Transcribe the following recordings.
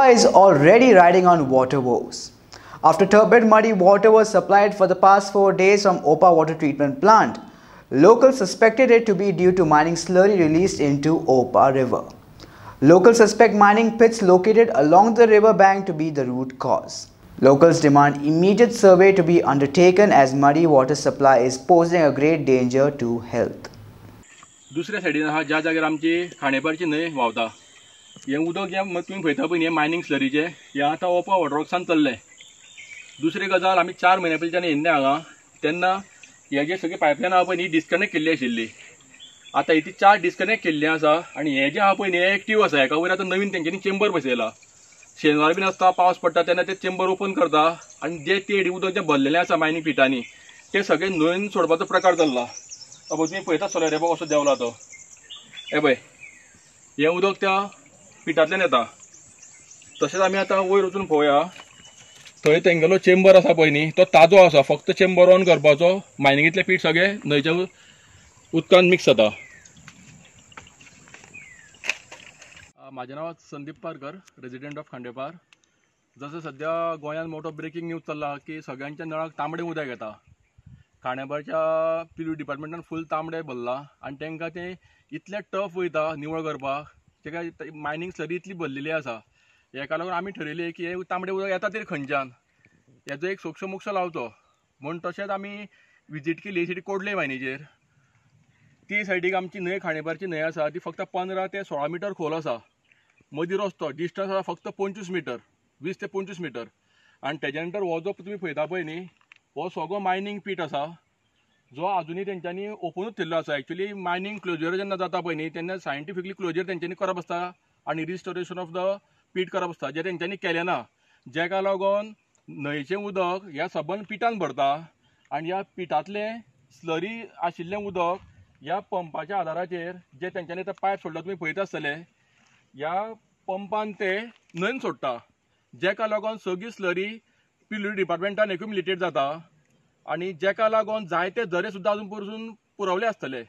is already riding on water woes. After turbid muddy water was supplied for the past four days from Opa water treatment plant, locals suspected it to be due to mining slurry released into Opa river. Locals suspect mining pits located along the river bank to be the root cause. Locals demand immediate survey to be undertaken as muddy water supply is posing a great danger to health. दुसऱ्या सायडीन आहा ज्या जाग्यार आमची खाणेपारची न्हंय व्हांवता हें उदक जें म- तुमी पळयता पळय हें मायनींग स्लरीचें हें आतां ओपा वॉटरवर्क्सान चल्लें दुसरी गजाल आमी चार म्हयन्या पयलीं जेन्ना येयल्ले हांगा तेन्ना हे जे सगळी पायपलायन आहा पळय ही डिस्कनेक्ट केल्ली आशिल्ली आतां ही ती चार डिस्कनेक्ट केल्ली आसा आनी हें जें आहा पळय हें एक्टीव आसा हेका वयर आतां नवीन तेंच्यांनी चेंबर बसयला शेनवार बीन आसता पावस पडटा तेन्ना ते चेंबर ओपन करता आनी जे तेडी उदक जें भरलेलें आसा मायनींग पिठांनी ते सगळें न्हंयन सोडपाचो प्रकार जाल्ला अबो तुमी पळयता सोल्यार हे कसो देंवला तो हे पळय हें उदक त्या पिठांतल्यान येता तशेंच आमी आतां वयर वचून पळोवया थंय तेंगेलो चेंबर आसा पळय न्ही तो ताजो आसा फक्त चेंबर ऑन करपाचो मायनिंगेतलें पीठ सगळें न्हंयच्या उदकान मिक्स जाता. म्हाजें नांव संदीप पारकर रेजिडेंट ऑफ खांडेपार. जसं सध्या गोंयांत मोठो ब्रेकींग न्यूज चल्ला की सगळ्यांच्या नळाक तांबडें उदक येता. खांडेपारच्या पी डिपार्टमेंटान फूल तांबडे भरला आनी तांकां तें इतलें टफ वयता निवळ करपाक. तेका मायनींग स्लरी इतली भरलेली आसा हेका लागून आमी थारायलें की हे तांबडे उदक येता तरी खंयच्यान हेजो एक सोक्ष मोक्ष लावचो म्हूण तशेंच आमी विजीट केली. सिटी कोडले मायनीचेर ती सायडीक आमची न्हंय खांडेपारची न्हंय आसा ती फक्त पंदरा ते सोळा मिटर खोल आसा मदीं रस्तो डिस्टन्स आसा फक्त पंचवीस मिटर वीस ते पंचवीस मिटर. आनी तेज्या नंतर हो जो तुमी पळयता पळय न्ही हो सगळो मायनींग पीट आसा जो आजुनी तेंच्यांनी ओपनूच केल्लो आसा एक्चुली मायनींग क्लोजर जेन्ना जाता पळय न्ही तेन्ना सायंटिफिकली क्लोजर तेंच्यांनी करप आसता आनी रिस्टोरेशन ऑफ द पीट करप आसता जें तेंच्यांनी केलें ना जेका लागून न्हंयचें उदक ह्या सबंद पिठान भरता आनी ह्या पिठांतलें स्लरी आशिल्लें उदक ह्या पंपाच्या आदाराचेर जे तेंच्यांनी आतां पायप सोडला तुमी पळयता आसतले ह्या पंपान ते न्हंयन सोडटा. जेका लागून सगळी स्लरी पिल्लू डिपार्टमेंटान एक्युमिलेटेड जाता आनी जेका लागून जायते दरे सुद्दां अजून पसून पुरवले आसतले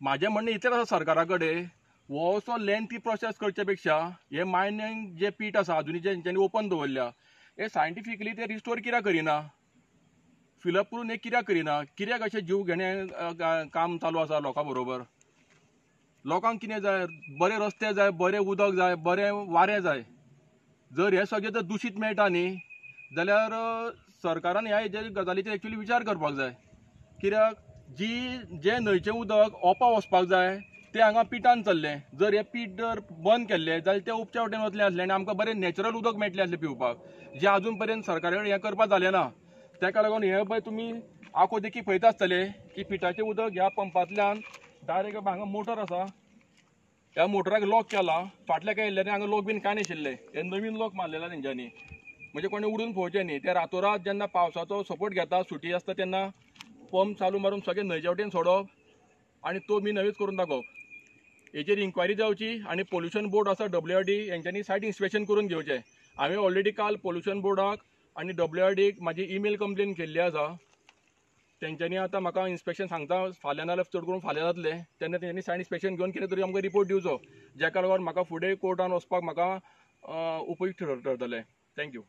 म्हाजें म्हणणें इतलेंच आसा सरकारा कडेन हो असो लेंथी प्रोसेस करचे पेक्षा हे मायनींग जे पीठ आसा आजुनी जे तेंच्यांनी ओपन दवरल्या हे सायंटिफिकली ते रिस्टोर कित्याक करिना. फिलअप करून हे कित्याक करिना. कित्याक अशें जीव घेणें काम चालू आसा लोकां बरोबर लोकांक कितें जाय बरे रस्ते जाय बरें उदक जाय बरें वारें जाय. जर हें सगळें जर दुशीत मेळटा न्ही? जाल्यार सरकारान ह्या हेजेर गजालीचेर एक्चुली विचार करपाक जाय. कित्याक जी जें न्हंयचें उदक ओपा वचपाक जाय तें हांगा पिठान चल्लें. जर हें पीठ जर बंद केल्लें जाल्यार तें उपच्या वटेन वतलें आसलें आनी आमकां बरें नॅचरल उदक मेळटलें आसलें पिवपाक जें आजून पर्यंत सरकारा कडेन हें करपाक जालें ना. तेका लागून हें पळय तुमी आखो देखी पळयता आसतले की पिठाचें उदक ह्या पंपांतल्यान डायरेक्ट हांगा मोटर आसा. ह्या मोटराक लॉक केला फाटल्या काय येयल्ल्यानी हांगा लॉक बीन कांय नाशिल्ले. हे नवीन लॉक मारलेला तेंच्यांनी. म्हणजे कोणी उडून पोवचें न्ही. ते रातोरात जेन्ना पावसाचो सपोर्ट घेता सुटी आसता तेन्ना पंप चालू मारून सगळें न्हंयच्या वटेन सोडप आनी तो बी नवीच करून दाखोवप हेचेर इन्क्वायरी जावची आनी पोल्युशन बोर्ड आसा डब्ल्यू आर डी हेंच्यांनी सायट इन्स्पेक्शन करून घेवचें हांवें ऑलरेडी काल पोल्युशन बोर्डाक आनी डब्ल्यू आर डीक म्हाजी ईमेल कंप्लेन केल्ली आसा तेंच्यांनी आतां म्हाका इन्स्पेक्शन सांगता फाल्यां नाल्यार चड करून फाल्यां जातलें तेन्ना तेंच्यांनी सायड इन्स्पेक्शन घेवन कितें तरी आमकां रिपोर्ट दिवचो जाका लागून म्हाका फुडें कोर्टान वचपाक म्हाका उपयुक्त ठरतलें. थँक्यू